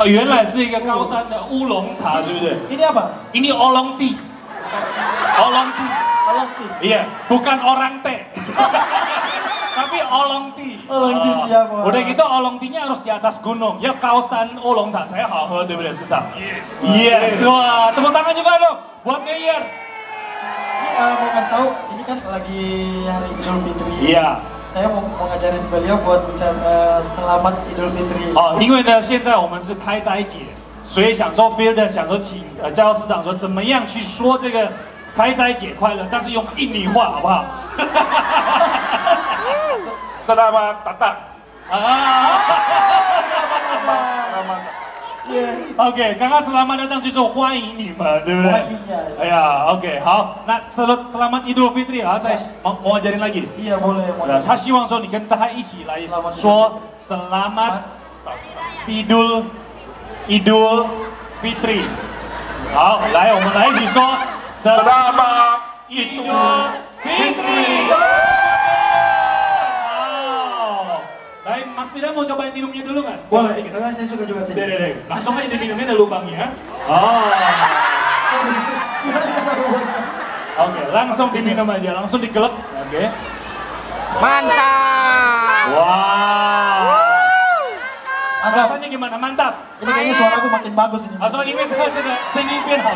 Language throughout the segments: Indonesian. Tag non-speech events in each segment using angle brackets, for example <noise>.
哦，原来是一个高山的乌龙茶，对不对？ Ini apa? <laughs> Ini olong tea. Olong <laughs> tea. Olong tea. Iya, bukan orang teh. <laughs> Tapi olong tea. Olong tea Oh. siap, Wak. Udah gitu olong tea-nya harus di atas gunung. Ya kawasan olong茶才好喝，对不对，市长？Yes. Yes. Wah, tepuk tangan juga dong buat Mayer. Ini eh, mau kasih tahu, ini kan lagi hari Idul Fitri. Iya. 我想要教你们，把你们教得说 “Selamat Idul Fitri”。哦，因为呢，现在我们是开斋节，所以想说，Field 想说，请嘉耀师长说，怎么样去说这个开斋节快乐？但是用印尼话，好不好哈哈哈哈哈！斯拉 Tatal。啊，Selamat，Selamat。，OK，刚刚 selamat datang 就是欢迎你们，对不对？欢迎呀哎呀，OK，好，那 sel- selamat Idul Fitri 啊，再mau mau ajarin lagi。 Iya boleh, 呃， boleh. 他希望说你跟他一起来 Selamat 说 Selamat Idul Idul Fitri。好，来，我们来一起说 Selamat Idul Baik, Mas Fida mau cobain minumnya dulu nggak? Boleh, soalnya saya suka coba teh. Dede, Langsung aja diminumnya ada lubangnya. Oh. <laughs> Oke, langsung diminum aja, langsung digelek. Oke. Mantap. Wow. Agak. Rasanya gimana? Mantap. Ini kayaknya suaraku makin bagus ini. Langsung ingin saja, singin pin, hal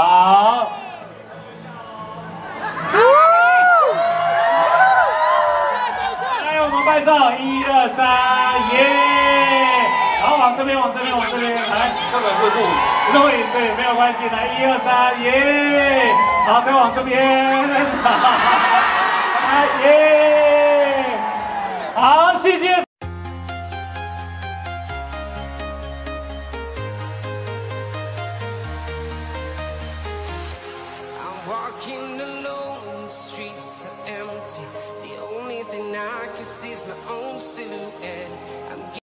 好。来，我们拍照，一二三，耶！好，往这边，往这边，往这边，来。这个是录影。录影对，没有关系，来一二三，耶！好，再往这边，来耶！好，谢谢。And I can see is my own silhouette. I'm